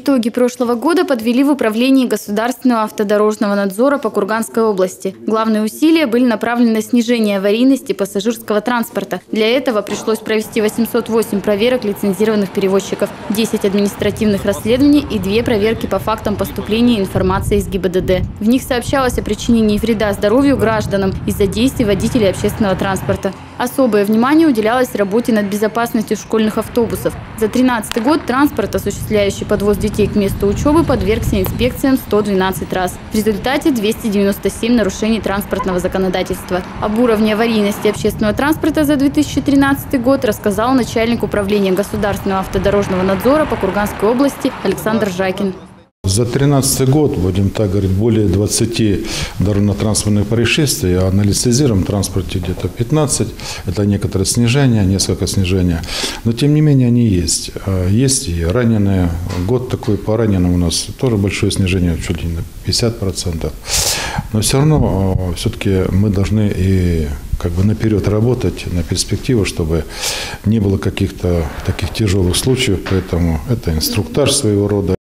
Итоги прошлого года подвели в управлении Государственного автодорожного надзора по Курганской области. Главные усилия были направлены на снижение аварийности пассажирского транспорта. Для этого пришлось провести 808 проверок лицензированных перевозчиков, 10 административных расследований и 2 проверки по фактам поступления информации из ГИБДД. В них сообщалось о причинении вреда здоровью гражданам из-за действий водителей общественного транспорта. Особое внимание уделялось работе над безопасностью школьных автобусов. За 2013 год транспорт, осуществляющий подвоз детей к месту учебы, подвергся инспекциям 112 раз. В результате 297 нарушений транспортного законодательства. Об уровне аварийности общественного транспорта за 2013 год рассказал начальник управления государственного автодорожного надзора по Курганской области Александр Жакин. За 2013 год, будем так говорить, более 20 дорожно-транспортных происшествий, а на лицензированном транспорте где-то 15. Это некоторое снижение, несколько снижения. Но тем не менее они есть. А есть и раненые. Год такой по раненым у нас тоже большое снижение, чуть ли не на 50%. Но все равно все-таки мы должны и как бы наперед работать, на перспективу, чтобы не было каких-то таких тяжелых случаев. Поэтому это инструктаж своего рода.